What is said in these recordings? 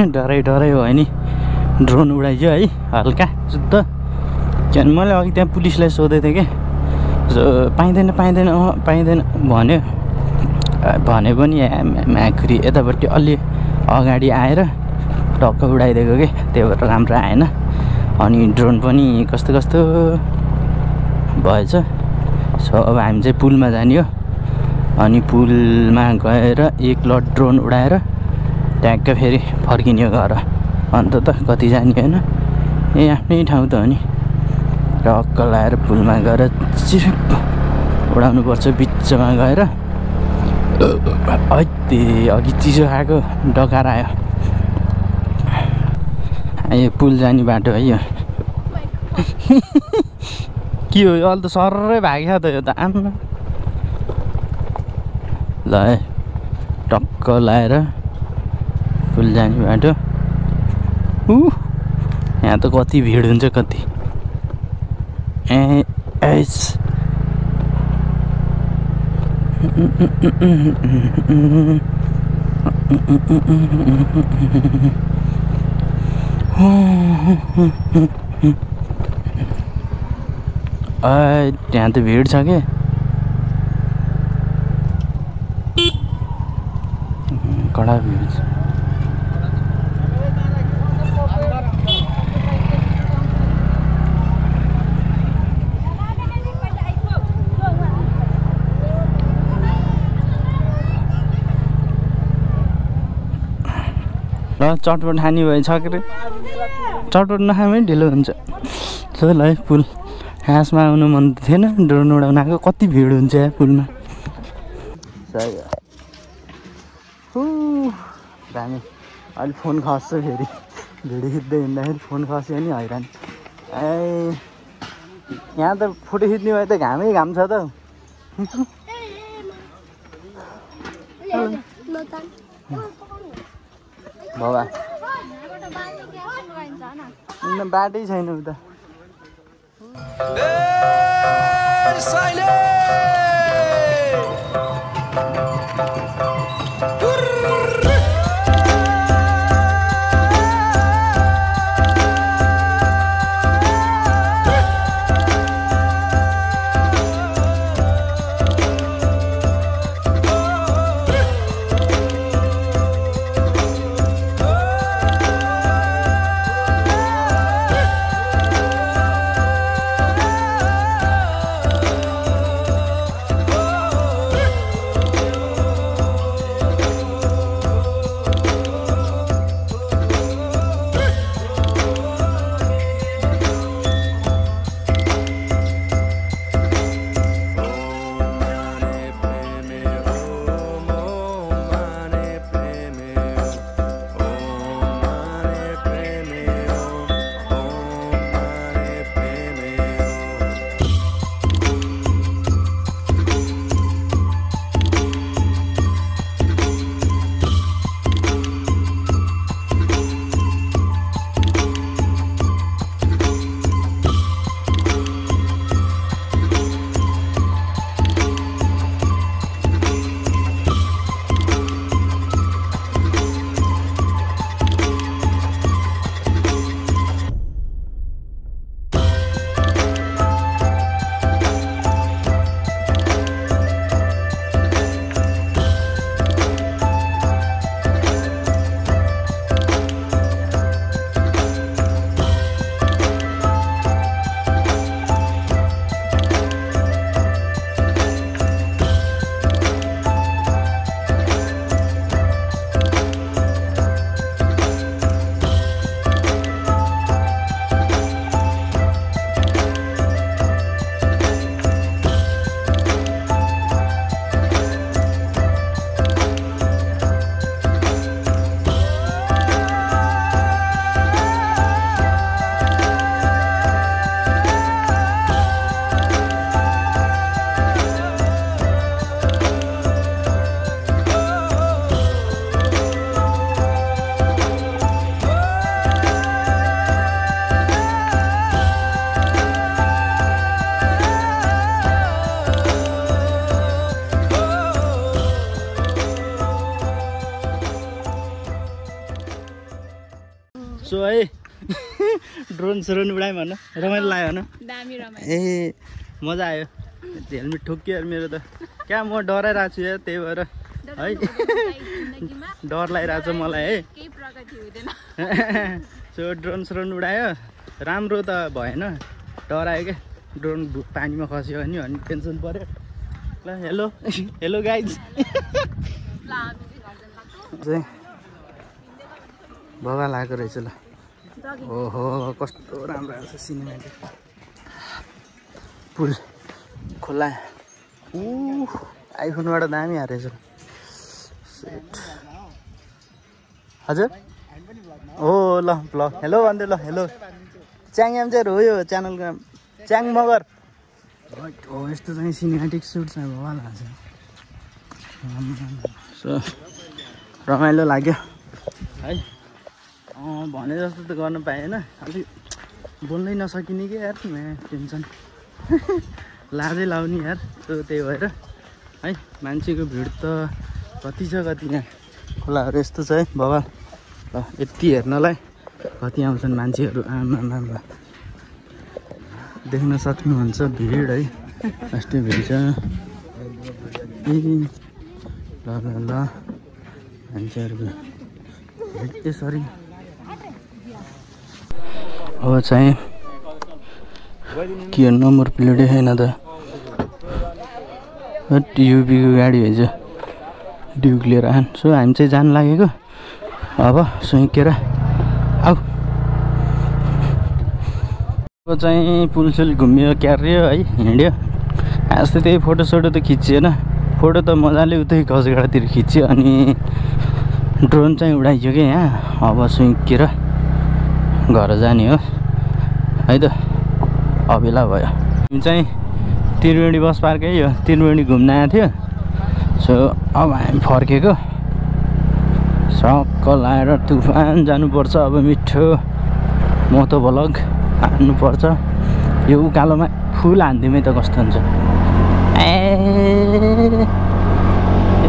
डराइ डराइ भयो नि। ड्रोन उडाइयो है हल्का शुद्ध। किनभने मैले अघि त्यहाँ पुलिसलाई सोधेको थिएँ कि? पाइँदैन पाइँदैन पाइँदैन भन्यो। भने पनि म्याखुरी यतापट्टि अलि अगाडि आएर टक्क उडाइदिएको कि? त्यही भएर राम्रो आएन। अनि ड्रोन पनि कस्तो कस्तो भएछ। सो अब हामी चाहिँ पुलमा जाने हो। अनि पुलमा गएर एक लट ड्रोन उडाएर ट्याक्क फेरि फर्किने घर। अन्त त कति जाने होइन? ए आफ्नै ठाउँ त हो नि। टक्क लगाएर पुलमा गएर चिप उडाउनुपर्छ बिचमा गएर। ऐते अघि चिसो खाएको डकार आयो। यो पुल जाने बाटो है यो के हो यो? अहिले त सर्रै भाग्यो त यो त। आमा ल टक्क लाएर पुल जाने बाटो। यहाँ त कति भिड हुन्छ कति। ए एस त्यहाँ त भिड छ के? कडा भिड छ? ल चटपट खाने भएछ के चटपट नखाए पनि ढिलो हुन्छ। चल है पुल हाँसमा आउनु मन त थिएन ड्रोन उडाउन आएको कति भिड हुन्छ यहाँ पुलमा दामी। अहिले फोन खस्छ फेरि। भिडियो खिच्दै हिँड्दाखेरि फोन खस्यो भने हैरान। ए यहाँ त फोटो खिच्ने भए त घामै घाम छ त। बाबा। बाटै छैन उता। ड्रोन स्रोन उडाएँ भन रमाइलो लाग्यो भन। ए मजा आयो। हेलमेट ठोकियो मेरो त। क्या म डराइरहेको छु यार त्यही भएर। है। डर लागिरहेको छ मलाई है। So drone स्रोन उडायो। राम्रो त भएन। डरायो क्या। ड्रोन पानीमा खस्यो भने अनि टेन्सन पऱ्यो ल हेलो। हेलो गाइज ल बगा लागेको रहेछ ल। ओहो कस्तो राम्रो आएको छ सिनेमेटिक। पुल खोला। ऊ आइफोनबाट दामी हारेछ सेट हजुर? हो ल ब्लग। हेलो भन्दै ल हेलो। चाहिँ हो यो च्यानलको नाम। च्याङ मगर। हो यस्तो चाहिँ सिनेमेटिक सुट चाहिँ भवा लाग्छ। सो रमाइलो लाग्यो। है। भने जस्तो त गर्न पाएन अलिक बोल्नै नसकिने कि यार? टेन्सन। लाजै लाउने यार त्यो त्यही भएर। है मान्छेको भिड त कति छ कति यहाँ खोलाहरू यस्तो छ है बाबा। ल यति हेर्नलाई। कति आउँछन् मान्छेहरू। आमा आमा देख्न सक्नुहुन्छ भिड है। यस्तै भिड छ। ए ल ल ल। मान्छेहरूको यसरी अब चाहिँ के नम्बर प्लेटै छैन त? युपीको गाडी भएछ ड्युक लिएर आन् सो हामी चाहिँ जानु लागेको अब सुइकेर आऊ अब चाहिँ पुलसुल घुम्यो क्यार्यो है हिँड्यो जस्तै त्यही फोटोसोटो त खिचिएन फोटो त मजाले उतै गजगाडातिर खिच्यो अनि ड्रोन चाहिँ उडाइयो क्या यहाँ अब सुइकेर घर जाने हो। है त? अबेला भयो। हामी चाहिँ त्रिवेणी बस पार्कै हो त्रिवेणी घुम्न आएको थियो। सो अब हामी फर्केको। सक्क लाएर तुफान जानुपर्छ अब मिठो मोतो भलग हान्नुपर्छ। यो उकालोमा फुल हानिदिमै त कस्तो हुन्छ। ए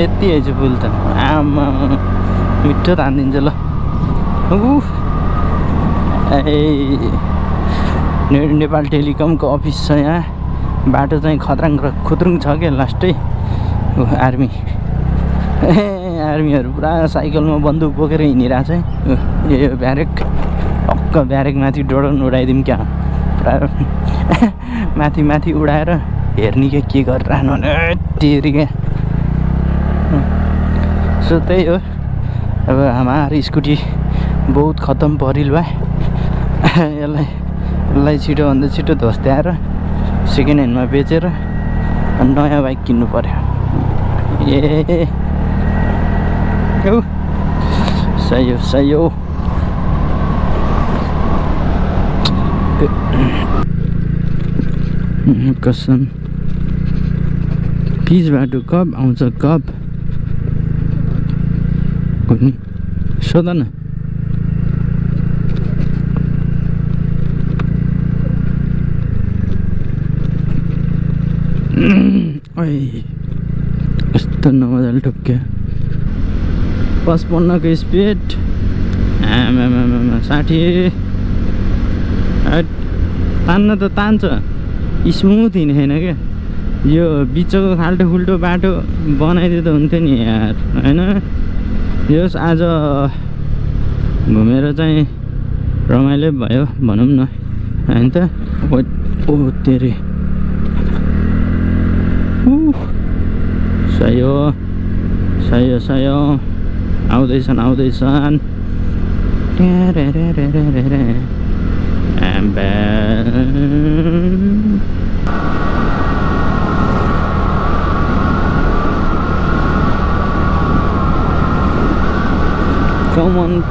यति है फुल त। आमा मिठो तानिदिन्छ ल। उफ। ए नेपाल टेलिकमको अफिस छ यहाँ। बाटो चाहिँ खत्राङ खुत्रुङ छ क्या लास्टै। आर्मी। ए आर्मीहरू पुरा साइकलमा बन्दुक बोकेर हिँडिरहेको छ यो ब्यारेक। टक्क ब्यारेकमाथि ड्रोन उडाइदिउँ क्या। पुरा माथि माथि उडाएर हेर्ने क्या के गरिरहनु तेरि क्या सो त्यही हो। अब हाम्रो स्कुटी बहुत खतम परिल भए। यसलाई यसलाई छिटोभन्दा छिटो धोस्त्याएर सेकेन्ड ह्यान्डमा बेचेर नयाँ बाइक किन्नु पऱ्यो ए सही हो सही हो। कसम। पिच बाटो कब आउँछ कब? सोध न। ओइ कस्तो नमजाले पचपन्नको स्पिड। आमामामा साठी। तान्न त तान्छ। स्मुथ हिँड्ने छैन क्या यो बिचको खाल्टो खुल्टो बाटो बनाइदियो त हुन्थ्यो नि यार होइन? यस आज घुमेर चाहिँ रमाइलो भयो भनौँ न। होइन त? ओ तेरे। हो सही हो आउँदैछन् आउँदैछन् ट्यारेरेरेरेरे। आम्बा। Come on